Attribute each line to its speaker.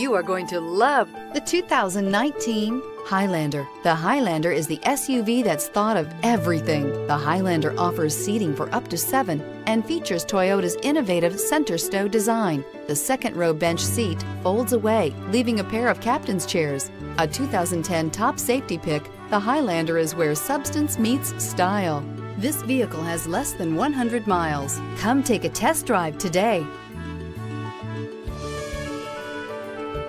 Speaker 1: You are going to love the 2019 Highlander. The Highlander is the SUV that's thought of everything. The Highlander offers seating for up to seven and features Toyota's innovative center stow design. The second row bench seat folds away, leaving a pair of captain's chairs. A 2010 top safety pick, the Highlander is where substance meets style. This vehicle has less than 100 miles. Come take a test drive today.